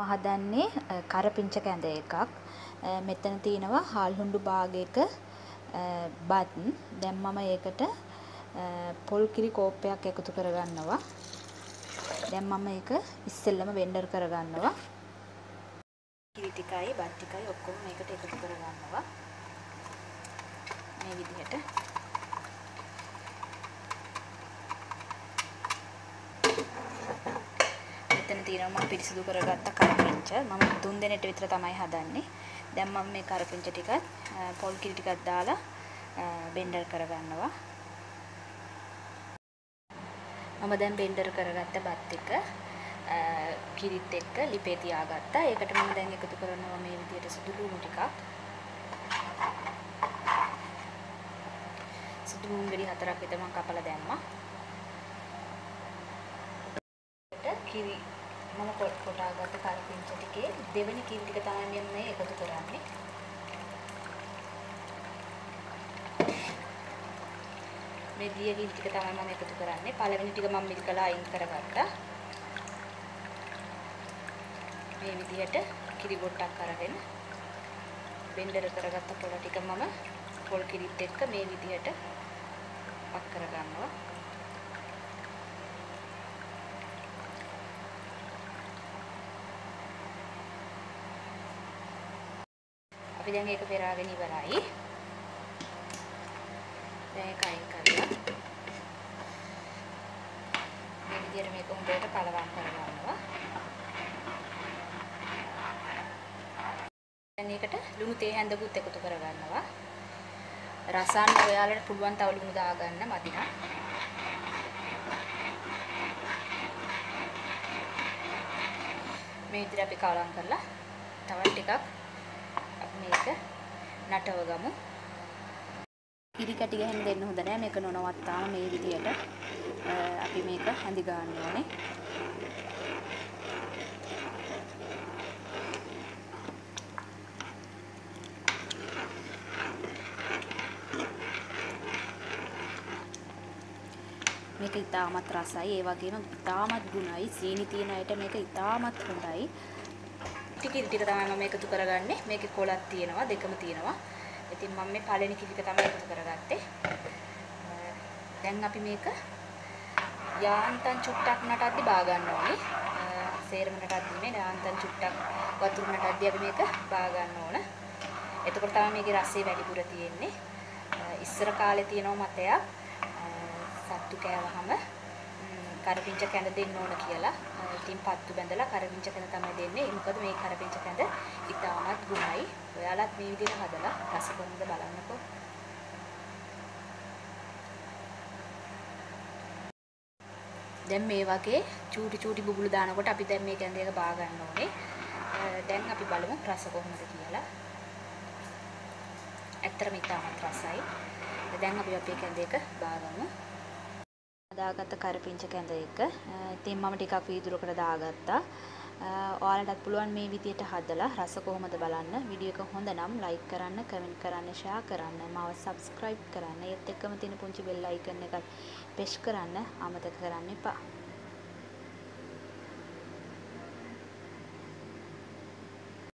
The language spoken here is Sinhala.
හදන්නේ කරපිංච කැඳ එකක්. මෙතන තියෙනවා හාල් හුණ්ඩු භාගයක බත්. දැන් මම ඒකට පොල් කිරි කෝප්පයක් එකතු කරගන්නවා. දැන් මම ඒක ඉස්සෙල්ලම වෙන්ඩර් කරගන්නවා. කිරි ටිකයි බත් ටිකයි ඔක්කොම මේකට එකතු කරගන්නවා. මේ විදිහට මෙතන තියෙනවා මම පිරිසිදු කරගත්ත කරපිංච. මම තුන් දිනට විතර තමයි හදන්නේ. දැන් මම මේ කරපිංච ටිකත් පොල් කිරි ටිකක් දාලා බෙන්ඩර් කරගන්නවා. මම දැන් බෙන්ඩර් කරගත්ත බත් එක කිරිත් එක්ක ලිපේ තියාගත්තා. ඒකට මම දැන් එකතු කරනවා මේ විදිහට සුදු ලුණු ටිකක්. සුදු ලුණු ගෙඩි හතරක් විතර මම කපලා දැම්මා. කිරි මම කොටාගත්ත කරපිංච ටිකේ දෙවෙනි කිරි ටික තමයි මම මේ එකතු කරන්නේ. මේ දිය කිරි ටික තමයි මම එකතු කරන්නේ. පළවෙනි ටික මම මිල් කළා අයින් කරගත්තා. මේ විදිහට කිරි ගොට්ටක් අරගෙන බෙන්ඩර් කරගත්ත පොළ ටික මම පොල් කිරිත් එක්ක මේ විදිහට පක් කරගන්නවා. අපි දැන් ඒක පෙරාගෙන ඉවරයි. දැන් ඒක අයින් කරලා මේ විදිහට මේක හොඳට කලවම් කරගන්නවා. දැන් ඒකට ලුණු තේ හැඳකුත් එකතු කරගන්නවා. රසන්න ඔයාලට පුළුවන් තව ලුණු දාගන්න මදි නම්. මේ විදිහට අපි කලවම් කරලා තවත් ටිකක් මේක නටව ගමු. කිරි කැටි ගහන්න දෙන්න හොඳ නෑ මේක නොනවත්තාම මේ විදියට අපි මේක හැඳි ගන්න ඕනේ. මේක ඉතාමත් රසයි ඒ වගේම ඉතාමත් ගුණයි සීනි තියෙන අයට මේක ඉතාමත් හොඳයි ටික ටික තමයි මම එකතු කරගන්නේ. මේකේ කොලක් තියෙනවා, දෙකම තියෙනවා. ඉතින් මම මේ පළවෙනි කිරි ටික තමයි එකතු කරගත්තේ. දැන් අපි මේක යාන්තම් චුට්ටක් නටද්දි බා ගන්න ඕනේ. සේරම නටද්දි නේ යාන්තම් චුට්ටක් වතුර නටද්දි අපි මේක බා ගන්න ඕන. එතකොට තමයි මේකේ රසය වැඩිපුර තියෙන්නේ. ඉස්සර කාලේ තියෙනව මතයක් සත්තු කෑවහම කරපිංච කැඳ දෙන්න ඕන කියලා. ඉතින් පත්තු බැඳලා කරපිංච කැඳ තමයි දෙන්නේ. මොකද මේ කරපිංච කැඳ ඉතාමත් ගුණයි. ඔයාලත් මේ විදිහට හදලා රස කොහොමද බලන්නකෝ. දැන් මේ වගේ චූටි චූටි බුබුලු දානකොට අපි දැන් මේ කැඳ එක බා ගන්න ඕනේ. දැන් අපි බලමු රස කොහොමද කියලා. ඇත්තටම ඉතාමත් රසයි. දැන් අපි අපේ කැඳ එක බාගමු. දාගත්ත කරපිංච කැඳ එක. ඉතින් මම ටිකක් වීදුරකට දාගත්තා. ඔයාලටත් පුළුවන් මේ විදියට හදලා රස කොහොමද බලන්න. වීඩියෝ එක හොඳ නම් ලයික් කරන්න, කමෙන්ට් කරන්න, ෂෙයා කරන්න, මාව සබ්ස්ක්‍රයිබ් කරන්න. ඒත් එක්කම තියෙන පුංචි බෙල් අයිකන් එකත් ප්‍රෙස් කරන්න අමතක කරන්න එපා.